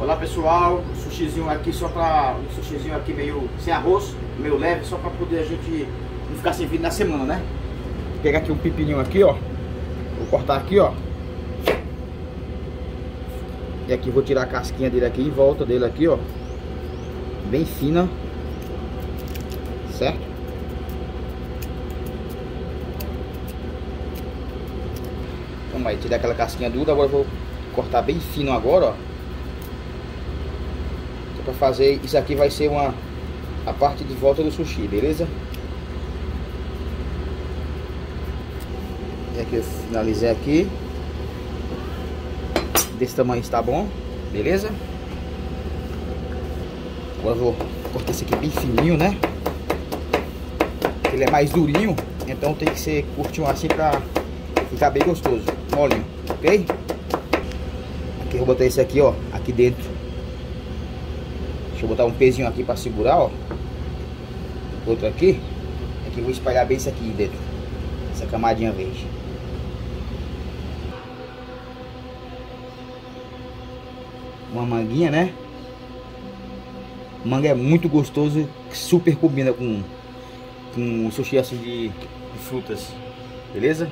Olá pessoal, um sushizinho aqui só pra. Um sushizinho aqui meio sem arroz, meio leve, só pra poder a gente não ficar sem vídeo na semana, né? Vou pegar aqui um pepininho aqui, ó. Vou cortar aqui, ó. E aqui vou tirar a casquinha dele aqui em volta dele aqui, ó. Bem fina. Certo? Vamos aí, tirar aquela casquinha dura, agora eu vou cortar bem fino agora, ó para fazer isso aqui vai ser uma a parte de volta do sushi, beleza? E aqui eu finalizei aqui. Desse tamanho está bom, beleza? Agora eu vou cortar esse aqui bem fininho, né? Ele é mais durinho, então tem que ser curtinho assim pra ficar bem gostoso, molinho, ok? Aqui eu vou botar esse aqui, ó, aqui dentro Deixa eu botar um pezinho aqui para segurar, ó. Outro aqui. Aqui vou espalhar bem isso aqui dentro. Essa camadinha verde. Uma manguinha, né? Manga é muito gostoso, super combina com, com sushi assim de, de frutas. Beleza?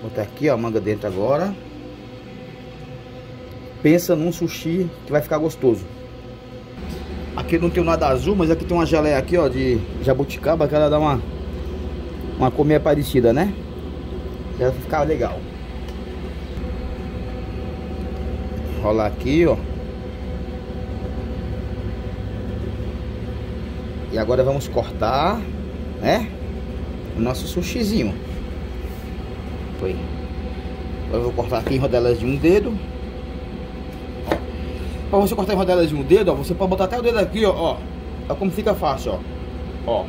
Vou botar aqui, ó, a manga dentro agora pensa num sushi que vai ficar gostoso. Aqui não tem nada azul, mas aqui tem uma geleia aqui, ó, de jabuticaba, que ela dá uma uma comida parecida, né? Vai ficar legal. Rolar aqui, ó. E agora vamos cortar, né? O nosso sushizinho. Foi. Agora eu vou cortar aqui em rodelas de um dedo. Pra você cortar em rodelas de um dedo, ó, você pode botar até o dedo aqui, ó, ó. Olha como fica fácil, ó. Ó.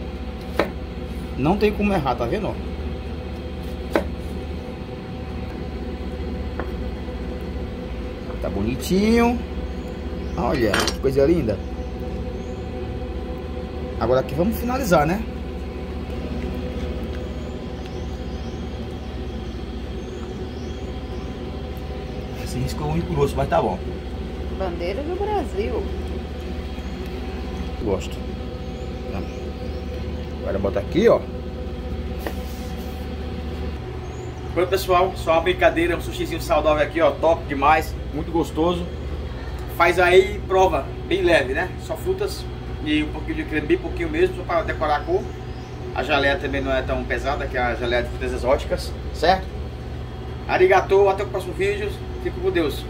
Não tem como errar, tá vendo? Tá bonitinho. Olha, que coisa linda. Agora aqui vamos finalizar, né? Esse risco é muito grosso, mas tá bom. Bandeira do Brasil. Gosto. Agora bota aqui, ó. Oi pessoal, só uma brincadeira, um sushizinho saudável aqui, ó, top demais, muito gostoso. Faz aí prova, bem leve, né? Só frutas e um pouquinho de creme, bem pouquinho mesmo, só para decorar a cor. A geleia também não é tão pesada, que é a geleia de frutas exóticas, certo? Arigatou, até o próximo vídeo, fico com Deus.